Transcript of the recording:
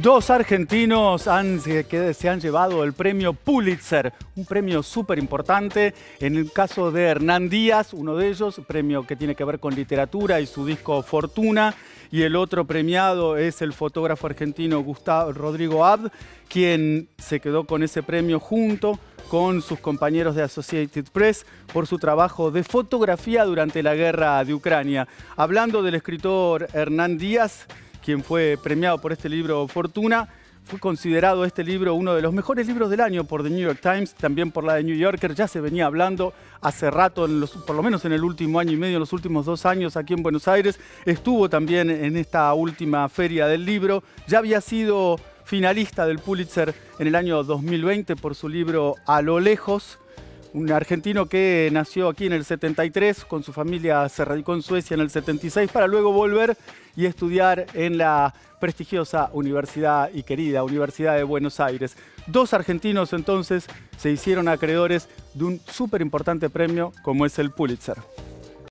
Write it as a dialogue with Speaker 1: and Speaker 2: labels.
Speaker 1: Dos argentinos se han llevado el premio Pulitzer, un premio súper importante. En el caso de Hernán Díaz, uno de ellos, premio que tiene que ver con literatura y su disco Fortuna. Y el otro premiado es el fotógrafo argentino Gustavo Rodrigo Abd, quien se quedó con ese premio junto con sus compañeros de Associated Press por su trabajo de fotografía durante la guerra de Ucrania. Hablando del escritor Hernán Díaz, quien fue premiado por este libro Fortuna. Fue considerado este libro uno de los mejores libros del año por The New York Times, también por la de New Yorker. Ya se venía hablando hace rato, por lo menos en el último año y medio, en los últimos dos años aquí en Buenos Aires. Estuvo también en esta última feria del libro. Ya había sido finalista del Pulitzer en el año 2020 por su libro A lo lejos un argentino que nació aquí en el 73, con su familia se radicó en Suecia en el 76 para luego volver y estudiar en la prestigiosa universidad y querida Universidad de Buenos Aires. Dos argentinos entonces se hicieron acreedores de un súper importante premio como es el Pulitzer.